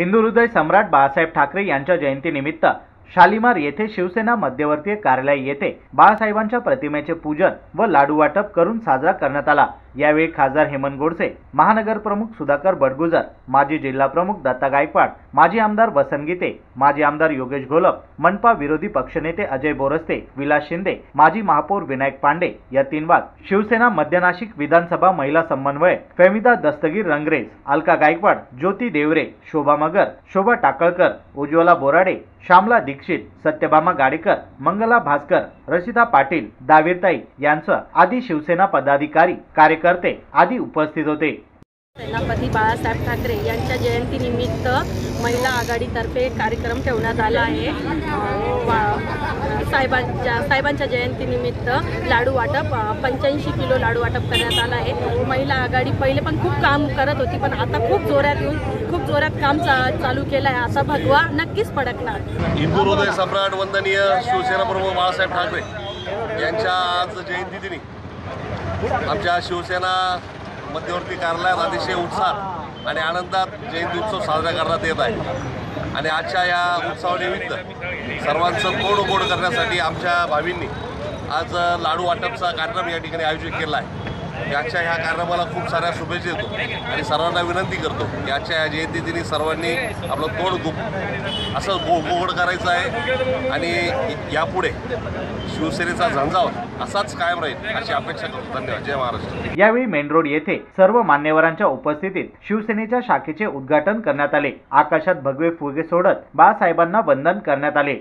हिंदू हृदय सम्राट बाळासाहेब ठाकरे यांच्या जयंतीनिमित्त शालिमार येथे शिवसेना मध्यवर्तीय कार्यालय येथे बाळासाहेबांच्या प्रतिमेचे पूजन व लाडू वाटप करून साजरा करण्यात आला. यावेळी खासदार हेमंत गोडसे महानगर प्रमुख सुधाकर बडगुजर माजी जिल्हा प्रमुख दत्ता गायकवाड माजी आमदार वसंत गीते माजी आमदार योगेश घोलप मनपा विरोधी पक्षनेते अजय बोरस्ते विलास शिंदे माजी महापौर विनायक पांडे यतीन वाद शिवसेना मध्य नाशिक विधानसभा महिला समन्वय फेमिदा दस्तगीर रंगरेज अलका गायकवाड ज्योती देवरे शोभा मगर शोभा टाकळकर उज्ज्वला बोराडे श्यामला दीक्षित सत्यभामा गाडेकर मंगला भास्कर रशिता पाटील दावीरताई यांचं आदी शिवसेना पदाधिकारी कार्यकर्ते आदी उपस्थित होते. सेनापती बाळासाहेब ठाकरे यांच्या जयंतीनिमित्त महिला आघाडीतर्फे कार्यक्रम ठेवण्यात आला आहे. साहेबांच्या साहेबांच्या जयंतीनिमित्त लाडू वाटप पंच्याऐंशी किलो लाडू वाटप करण्यात आलं आहे. महिला आघाडी पहिले पण खूप काम करत होती पण आता खूप जोरात येऊन खूप जोरात काम चा चालू केलं आहे आता भगवा नक्कीच फडकणार. हिंदू हृदय सम्राट वंदनीय शिवसेना प्रमुख बाळासाहेब ठाकरे यांच्या आज जयंतीदिनी आमच्या शिवसेना मध्यवर्ती कार्यालयात अतिशय उत्साह आणि आनंदात जयंती उत्सव साजरा करण्यात येत आहे. आणि आजच्या या उत्सवानिमित्त सर्वांचं गोड गोड करण्यासाठी आमच्या भावींनी आज लाडू वाटपचा कार्यक्रम या ठिकाणी आयोजित केला आहे. याच्या ह्या कार्यक्रमाला खूप साऱ्या शुभेच्छा देतो. आणि सर्वांना विनंती करतो याच्या ह्या जयंतीदिनी सर्वांनी आपलं तोड गुप असं गो गोड करायचं आहे. आणि यापुढे शिवसेनेचा झंझावत असाच कायम राहील अशी अपेक्षा करतो. धन्यवाद. जय महाराष्ट्र. यावेळी मेन रोड येथे सर्व मान्यवरांच्या उपस्थितीत शिवसेनेच्या शाखेचे उद्घाटन करण्यात आले. आकाशात भगवे फुगे सोडत बाळासाहेबांना वंदन करण्यात आले.